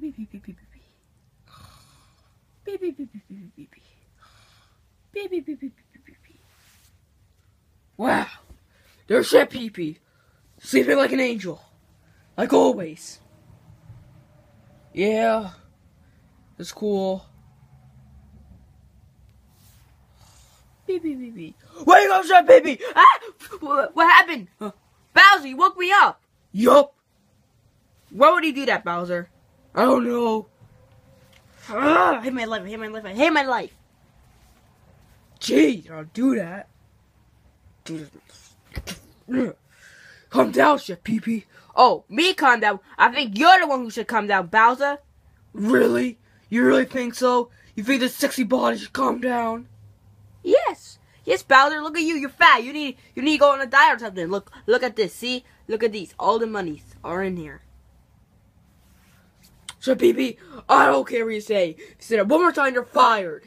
beep beep beep beep beep beep beep. Beep beep beep beep beep beep beep. Beep beep beep beep beep. Wow, there's Chef Pee Pee, sleeping like an angel, like always. Yeah, it's cool. Beep beep beep beep. Where you go, Chef Pee Pee? Ah, what, happened? Bowser, woke me up. Yup. Why would he do that, Bowser? I don't know. Ah, I hate my life, I hate my life, I hate my life. Gee, don't do that. Calm down, shit, Pee Pee. Oh, me calm down? I think you're the one who should calm down, Bowser. Really? You really think so? You think this sexy body should calm down? Yes. Yes, Bowser, look at you. You're fat. You need you need to go on a diet or something. Look look at this. See? Look at these. All the monies are in here. So, BB, I don't care what you say. If you say that one more time, you're fired.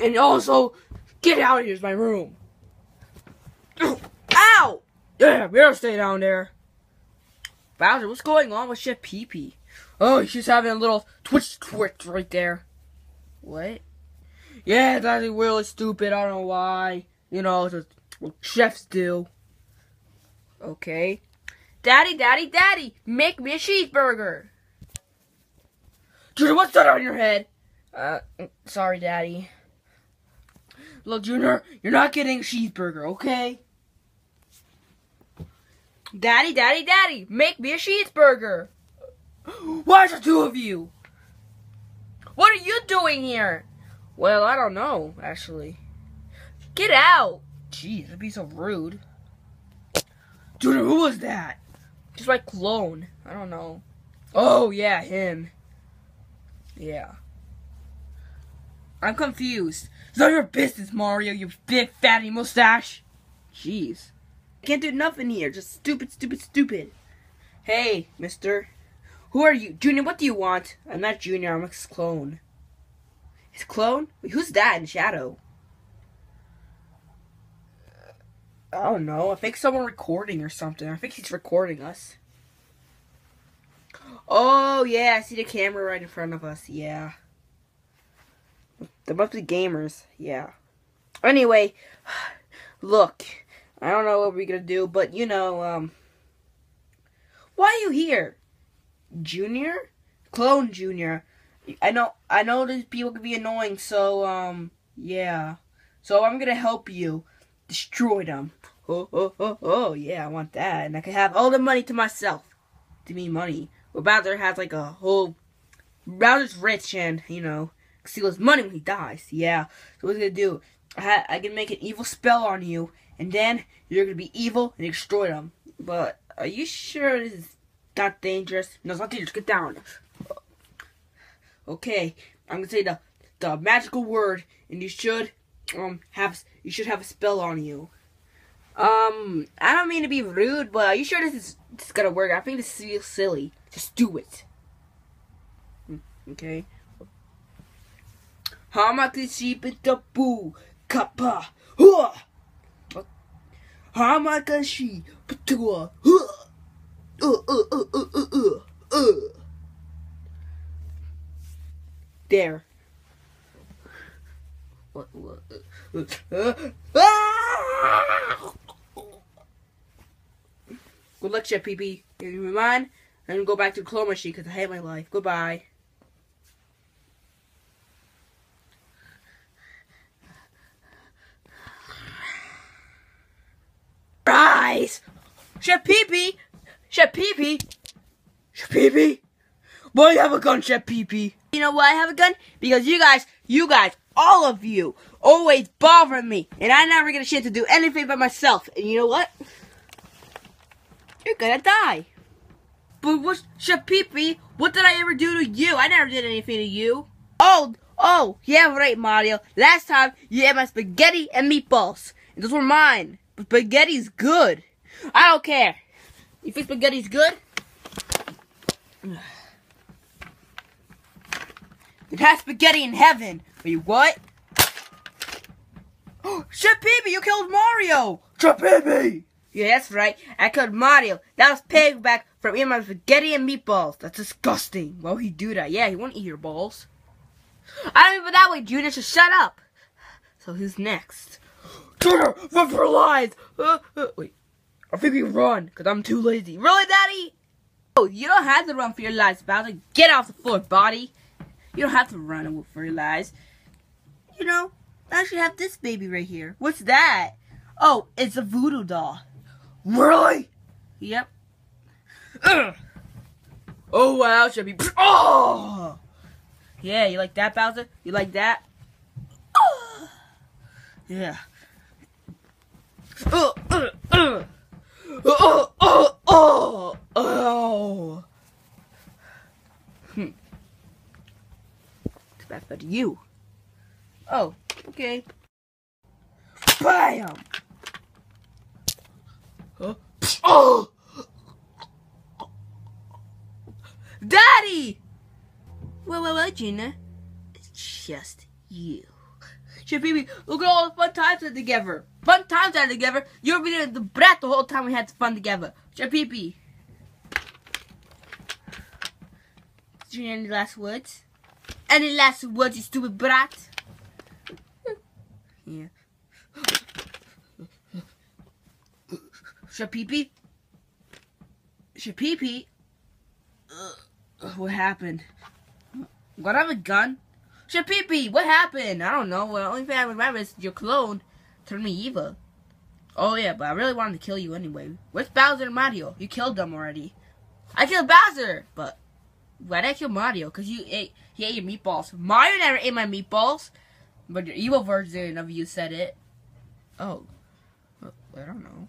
And also, get out of here. It's my room. Ow! Yeah, we don't stay down there. Bowser, what's going on with Chef Pee Pee? Oh, she's having a little twitch twitch right there. What? Yeah, that's really stupid. I don't know why. You know, it's what chefs do. Okay. Daddy, daddy, daddy, make me a cheeseburger. Junior, what's that on your head? Uh, sorry, daddy. Look, Junior, you're not getting a cheeseburger, okay? Daddy, daddy, daddy, make me a cheeseburger. Why is there two of you? What are you doing here? Well, I don't know, actually. Get out! Jeez, that'd be so rude. Dude, who was that? Just my clone. I don't know. Oh, yeah, him. Yeah. I'm confused. It's not your business, Mario, you big fatty mustache. Jeez. Can't do nothing here. Just stupid, stupid, stupid. Hey, mister. Who are you? Junior, what do you want? I'm not Junior, I'm his clone. His clone? Wait, who's that in shadow? I don't know. I think someone recording or something. I think he's recording us. Oh, yeah, I see the camera right in front of us. Yeah. There must gamers. Yeah. Anyway, look. I don't know what we're gonna do, but you know, um. Why are you here? Junior? Clone Junior. I know I know these people can be annoying, so um yeah. So I'm gonna help you destroy them. Oh oh oh oh yeah, I want that. And I can have all the money to myself. To me money. Well Bowser has like a whole Bowser's rich and, you know, steal his money when he dies. Yeah. So what's gonna do? I I can make an evil spell on you, and then you're gonna be evil and destroy them. But are you sure this is not dangerous? No, it's not dangerous. Get down. Okay, I'm gonna say the the magical word, and you should um have you should have a spell on you. Um, I don't mean to be rude, but are you sure this is this is gonna work? I think this is silly. Just do it. Okay. Hamakashipitaboo kappa hua. Hamakashi patua. Uh uh uh uh uh uh uh. There. What? What? Uh, ah! Good luck, Chef Pee Pee. Give me mine, and go back to the claw machine because I hate my life. Goodbye. Rise! Chef Pee Pee! Chef Pee Pee! Chef Pee Pee! Why you have a gun, Chef Pee Pee? You know why I have a gun? Because you guys, you guys, all of you, always bother me, and I never get a chance to do anything by myself. And you know what? You're gonna die. But what, PP? What did I ever do to you? I never did anything to you. Oh, oh, yeah, right, Mario. Last time you ate my spaghetti and meatballs, and those were mine. But spaghetti's good. I don't care. You think spaghetti's good? It has spaghetti in heaven. Wait, what? Pee you killed Mario! Pee Yeah, that's right. I killed Mario. That was payback for from eating my spaghetti and meatballs. That's disgusting. Why would he do that? Yeah, he won't eat your balls. I don't even that way, Junior. Just shut up. So who's next? Junior, run for lives. Uh, uh, wait, I think we run because I'm too lazy. Really, Daddy? Oh, you don't have to run for your lives, Bowser. Get off the floor, body. You don't have to run for your lives. You know, I actually have this baby right here. What's that? Oh, it's a voodoo doll. Really? Yep. Ugh. Oh wow, should be. Oh. Yeah, you like that, Bowser? You like that? Oh. Yeah. Oh, oh, oh, oh, oh. Hmm. It's bad for you. Oh, okay. Bam! Oh! Daddy! Well, well, well, Gina. It's just you. Shit, baby, look at all the fun times we had together. Fun times we had together. You were being the brat the whole time we had fun together. Shit, baby. Gina, any last words? Any last words, you stupid brat? yeah. Chef Pee Pee? Shapipi? What happened? What have a gun? Chef Pee Pee, what happened? I don't know. Well, the only thing I remember is your clone turned me evil. Oh yeah, but I really wanted to kill you anyway. Where's Bowser and Mario? You killed them already. I killed Bowser, but why did I kill Mario? Cause you ate, he ate your meatballs. Mario never ate my meatballs, but your evil version of you said it. Oh, I don't know.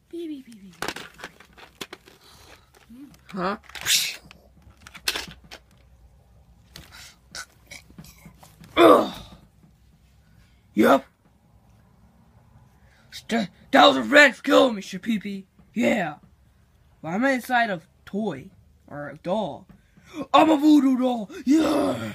Huh? Ugh. Yep. St that was a wrench killing me, Chef Pee Pee. Yeah. Well, I'm inside of toy or a doll. I'm a voodoo doll. Yeah.